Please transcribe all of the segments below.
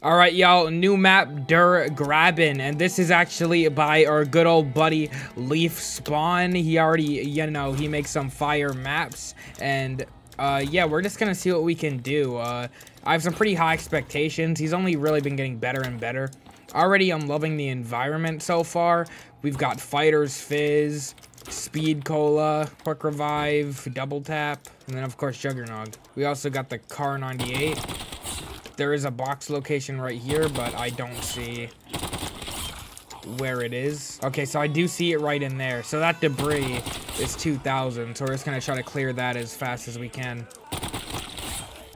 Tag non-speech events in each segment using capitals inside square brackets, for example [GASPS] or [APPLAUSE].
All right, y'all, new map, Der Graben, and this is actually by our good old buddy Leaf Spawn. He already, you know, he makes some fire maps, and uh, yeah, we're just gonna see what we can do. Uh, I have some pretty high expectations. He's only really been getting better and better. Already, I'm loving the environment so far. We've got Fighters Fizz, Speed Cola, Quick Revive, Double Tap, and then of course Juggernog. We also got the Kar 98. There is a box location right here, but I don't see where it is. Okay, so I do see it right in there. So that debris is 2,000. So we're just going to try to clear that as fast as we can.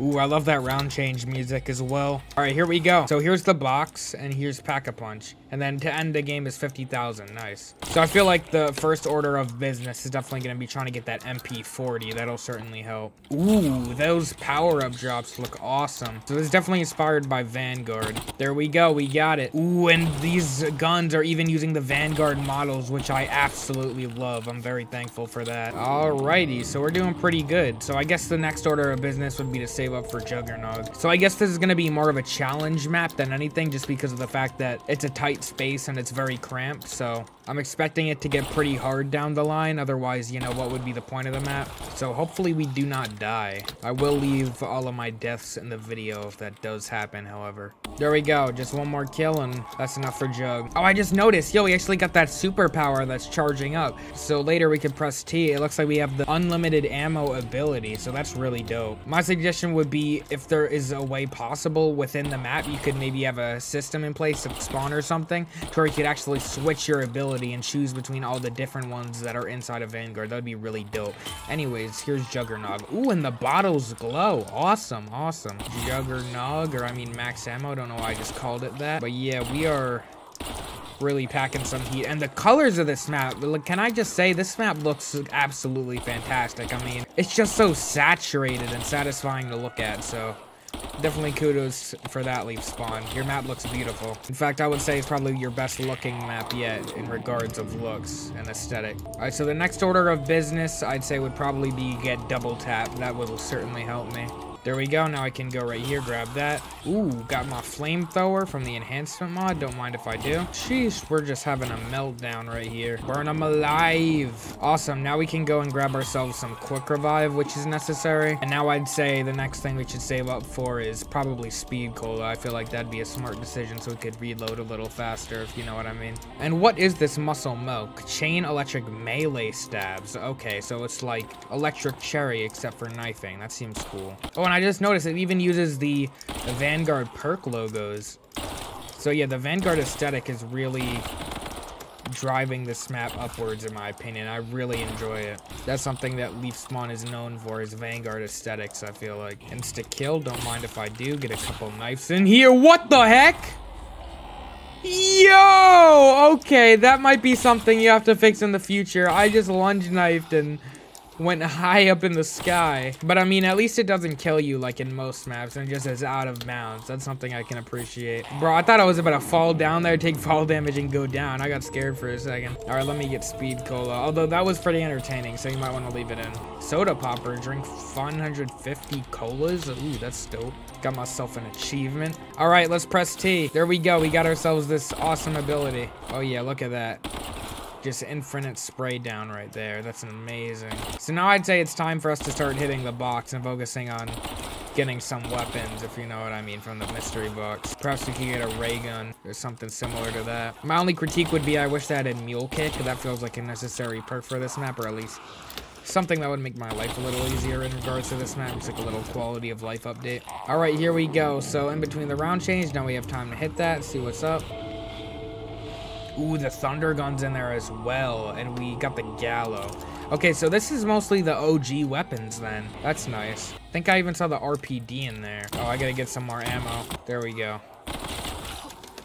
Ooh, I love that round change music as well. All right, here we go. So here's the box, and here's Pack-a-Punch. And then to end the game is 50,000. Nice. So I feel like the first order of business is definitely going to be trying to get that MP40. That'll certainly help. Ooh, those power-up drops look awesome. So this is definitely inspired by Vanguard. There we go. We got it. Ooh, and these guns are even using the Vanguard models, which I absolutely love. I'm very thankful for that. Alrighty, so we're doing pretty good. So I guess the next order of business would be to save up for Juggernog. So I guess this is going to be more of a challenge map than anything, just because of the fact that it's a tight space and it's very cramped, so I'm expecting it to get pretty hard down the line. Otherwise, you know, what would be the point of the map? So hopefully we do not die. I will leave all of my deaths in the video if that does happen, however. There we go. Just one more kill and that's enough for Jug. Oh, I just noticed. Yo, we actually got that superpower that's charging up. So later we can press T. It looks like we have the unlimited ammo ability. So that's really dope. My suggestion would be if there is a way possible within the map, you could maybe have a system in place of spawn or something to where you could actually switch your ability and choose between all the different ones that are inside of Vanguard. That would be really dope. Anyways, here's Juggernog. Ooh, and the bottles glow. Awesome, awesome. Juggernog, or I mean max ammo. Don't know why I just called it that. But yeah, we are really packing some heat. And the colors of this map, can I just say, this map looks absolutely fantastic. I mean, it's just so saturated and satisfying to look at, so... Definitely kudos for that Leaf Spawn. Your map looks beautiful. In fact, I would say it's probably your best looking map yet in regards of looks and aesthetic. Alright, so the next order of business I'd say would probably be get double tap. That will certainly help me. There we go. Now I can go right here, grab that. Ooh, got my flamethrower from the enhancement mod. Don't mind if I do. Jeez, we're just having a meltdown right here. Burn them alive. Awesome. Now we can go and grab ourselves some quick revive, which is necessary. And now I'd say the next thing we should save up for is probably speed cola. I feel like that'd be a smart decision so we could reload a little faster, if you know what I mean. And what is this muscle milk? Chain electric melee stabs. Okay, so it's like electric cherry except for knifing. That seems cool. Oh, and I just noticed it even uses the, the Vanguard perk logos. So yeah, the Vanguard aesthetic is really driving this map upwards in my opinion. I really enjoy it. That's something that Leaf Spawn is known for is Vanguard aesthetics, I feel like. Insta kill, don't mind if I do. Get a couple knives in here. What the heck? Yo! Okay, that might be something you have to fix in the future. I just lunge knifed and went high up in the sky. But I mean, at least it doesn't kill you like in most maps and just is out of bounds. That's something I can appreciate. Bro, I thought I was about to fall down there, take fall damage and go down. I got scared for a second. All right, let me get speed cola. Although that was pretty entertaining, so you might want to leave it in. Soda popper, drink 150 colas. Ooh, that's dope. Got myself an achievement. All right, let's press T. There we go. We got ourselves this awesome ability. Oh yeah, look at that. Just infinite spray down right there. That's amazing. So now I'd say it's time for us to start hitting the box and focusing on getting some weapons, if you know what I mean, from the mystery box. Perhaps we can get a ray gun or something similar to that. My only critique would be I wish that had a mule kick. because That feels like a necessary perk for this map, or at least something that would make my life a little easier in regards to this map. It's like a little quality of life update. All right, here we go. So in between the round change, now we have time to hit that, see what's up. Ooh, the Thunder Gun's in there as well, and we got the Gallo. Okay, so this is mostly the OG weapons then. That's nice. I think I even saw the RPD in there. Oh, I gotta get some more ammo. There we go.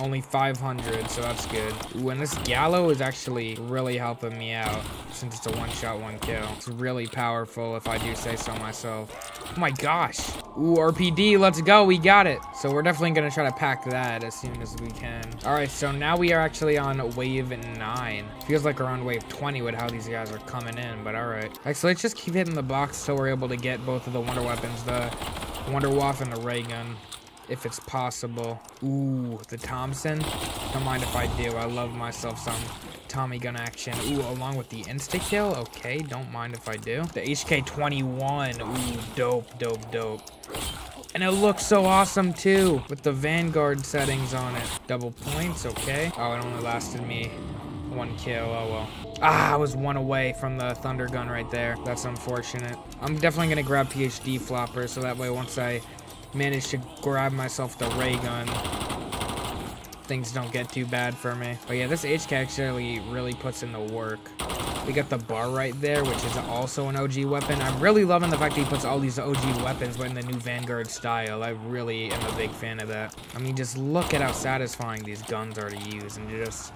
Only 500, so that's good. Ooh, and this Gallo is actually really helping me out since it's a one-shot, one-kill. It's really powerful, if I do say so myself. Oh my gosh. Ooh, RPD, let's go. We got it. So we're definitely going to try to pack that as soon as we can. All right, so now we are actually on wave 9. Feels like we're on wave 20 with how these guys are coming in, but all right. Actually, let's just keep hitting the box so we're able to get both of the wonder weapons, the Wunderwaffe and the ray gun. If it's possible. Ooh, the Thompson. Don't mind if I do. I love myself some Tommy gun action. Ooh, along with the insta-kill. Okay, don't mind if I do. The HK-21. Ooh, dope, dope, dope. And it looks so awesome too, with the Vanguard settings on it. Double points, okay. Oh, it only lasted me one kill, oh well. Ah, I was one away from the Thunder Gun right there. That's unfortunate. I'm definitely gonna grab PhD Flopper, so that way once I manage to grab myself the ray gun, things don't get too bad for me. But yeah, this HK actually really puts in the work. We got the BAR right there, which is also an OG weapon. I'm really loving the fact that he puts all these OG weapons in the new Vanguard style. I really am a big fan of that. I mean, just look at how satisfying these guns are to use and just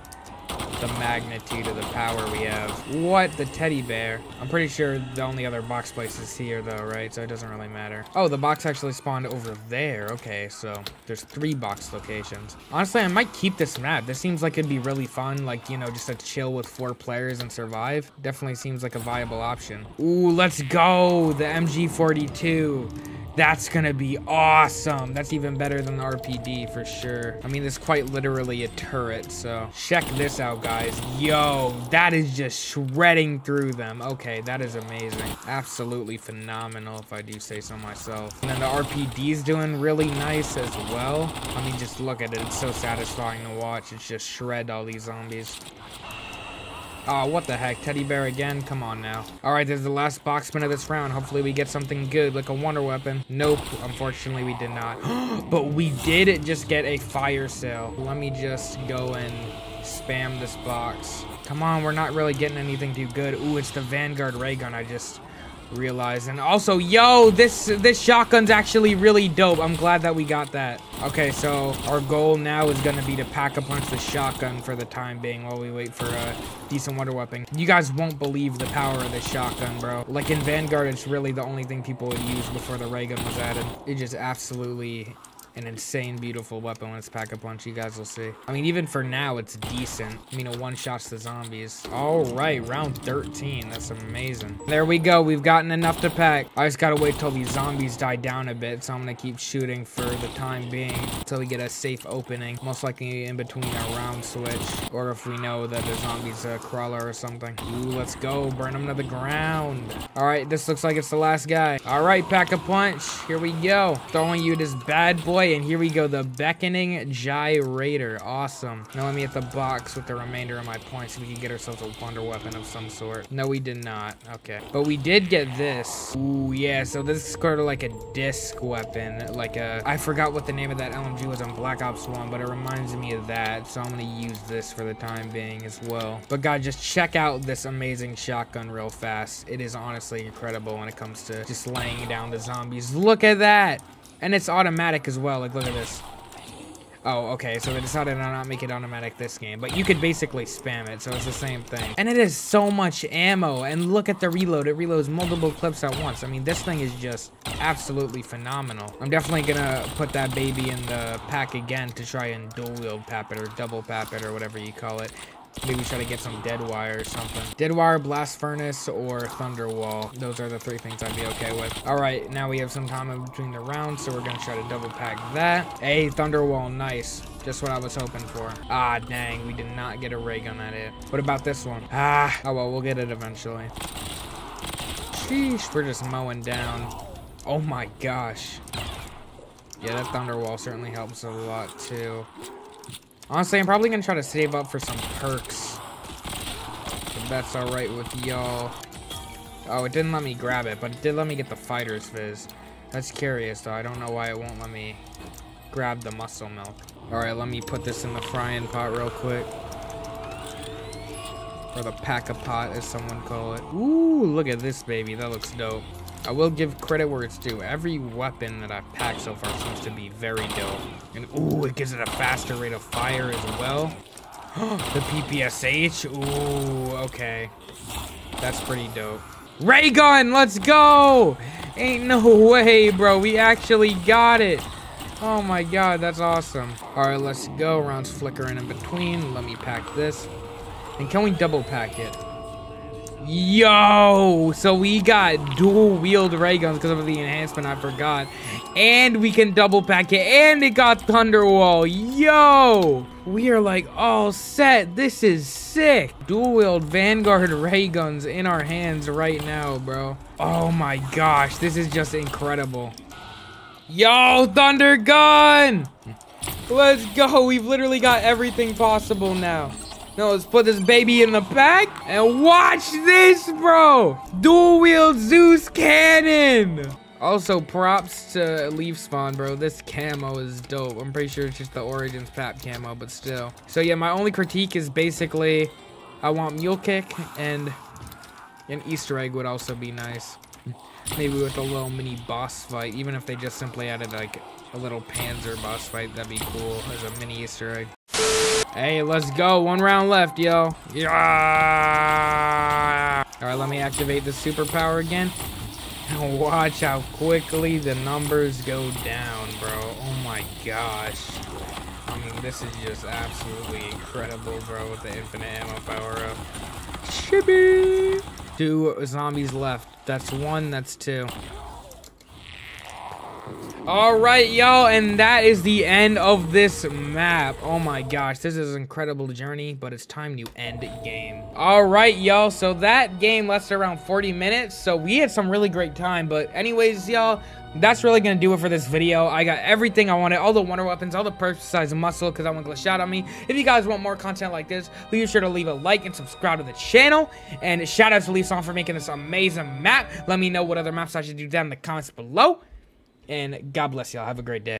the magnitude of the power we have. What? The teddy bear. I'm pretty sure the only other box place is here though, right? So it doesn't really matter. Oh, the box actually spawned over there. Okay, so there's three box locations. Honestly, I might keep this map. This seems like it'd be really fun, like, you know, just to chill with four players and survive. Definitely seems like a viable option. Ooh, let's go! The MG42. That's gonna be awesome. That's even better than the RPD for sure. I mean, it's quite literally a turret, so check this out, guys. Yo, that is just shredding through them. Okay, that is amazing. Absolutely phenomenal, if I do say so myself. And then the RPD is doing really nice as well. I mean, just look at it. It's so satisfying to watch. It's just shred all these zombies. Oh, what the heck? Teddy bear again? Come on now. All right, there's the last box spin of this round. Hopefully we get something good, like a wonder weapon. Nope, unfortunately we did not. [GASPS] but we did just get a fire sale. Let me just go and spam this box. Come on, we're not really getting anything too good. Ooh, it's the Vanguard ray gun I just realized. And also, yo, this this shotgun's actually really dope. I'm glad that we got that. Okay, so our goal now is to be to pack a punch the shotgun for the time being while we wait for a decent wonder weapon. You guys won't believe the power of this shotgun, bro. Like in Vanguard, it's really the only thing people would use before the ray gun was added. It just absolutely an insane beautiful weapon when it's pack a punch. You guys will see. I mean even for now it's decent. I mean it one shots the zombies. All right round 13 that's amazing. There we go. We've gotten enough to pack. I just gotta wait till these zombies die down a bit so i'm gonna keep shooting for the time being until we get a safe opening. Most likely in between our round switch or if we know that the zombies a crawler or something. Ooh, let's go. Burn them to the ground. All right this looks like it's the last guy. All right pack a punch. Here we go. Throwing you this bad boy and here we go, the Beckoning Gyrator. Awesome. Now let me hit the box with the remainder of my points so we can get ourselves a wonder weapon of some sort. No, we did not. Okay. But we did get this. Ooh, yeah, so this is sort of like a disc weapon. Like a... I forgot what the name of that LMG was on Black Ops 1, but it reminds me of that, so I'm gonna use this for the time being as well. But God, just check out this amazing shotgun real fast. It is honestly incredible when it comes to just laying down the zombies. Look at that! And it's automatic as well. Like, look at this. Oh, okay, so they decided to not make it automatic this game. But you could basically spam it, so it's the same thing. And it is so much ammo. And look at the reload. It reloads multiple clips at once. I mean, this thing is just absolutely phenomenal. I'm definitely gonna put that baby in the pack again to try and dual wield pap it or double pap it or whatever you call it. Maybe try to get some dead wire or something. Dead wire, blast furnace, or thunder wall. Those are the three things I'd be okay with. All right, now we have some time in between the rounds, so we're gonna try to double pack that. Hey, thunder wall, nice. Just what I was hoping for. Ah, dang, we did not get a ray gun at it. What about this one? Ah, oh well, we'll get it eventually. Sheesh, we're just mowing down. Oh my gosh. Yeah, that thunder wall certainly helps a lot too. Honestly, I'm probably gonna try to save up for some perks. If that's alright with y'all. Oh, it didn't let me grab it, but it did let me get the fighter's fizz. That's curious, though. I don't know why it won't let me grab the muscle milk. Alright, let me put this in the frying pot real quick. Or the pack-a-pot, as someone call it. Ooh, look at this baby. That looks dope. I will give credit where it's due. Every weapon that I've packed so far seems to be very dope. And ooh, it gives it a faster rate of fire as well. [GASPS] the PPSH, ooh, okay. That's pretty dope. Ray gun, let's go! Ain't no [LAUGHS] way, bro. We actually got it. Oh my god, that's awesome. Alright, let's go. Rounds flickering in between. Let me pack this. And can we double pack it? Yo, so we got dual wield ray guns because of the enhancement, I forgot. And we can double pack it, and it got Thunderwall. Yo, we are like all set. This is sick. Dual wield Vanguard ray guns in our hands right now, bro. Oh my gosh, this is just incredible. Yo, Thunder Gun! Let's go. We've literally got everything possible now. No, let's put this baby in the pack and watch this, bro. Dual wield Zeus cannon. Also, props to Leaf Spawn, bro. This camo is dope. I'm pretty sure it's just the Origins Pap camo, but still. So yeah, my only critique is basically I want Mule Kick and an Easter egg would also be nice. Maybe with a little mini boss fight, even if they just simply added like a little Panzer boss fight, that'd be cool as a mini Easter egg. Hey, let's go. One round left, yo. Yeah. All right, let me activate the superpower again. [LAUGHS] Watch how quickly the numbers go down, bro. Oh my gosh. I mean, this is just absolutely incredible, bro, with the infinite ammo power up. Chippy! Two zombies left. That's one, that's two. All right, y'all, and that is the end of this map. Oh my gosh, this is an incredible journey, but it's time to end game. All right, y'all, so that game lasted around 40 minutes, so we had some really great time, but anyways, y'all, that's really gonna do it for this video. I got everything I wanted, all the wonder weapons, all the purple size muscle, because I want to shout out me. If you guys want more content like this, be sure to leave a like and subscribe to the channel. And shout out to Leaf Spawn for making this amazing map. Let me know what other maps I should do down in the comments below. And God bless y'all. Have a great day.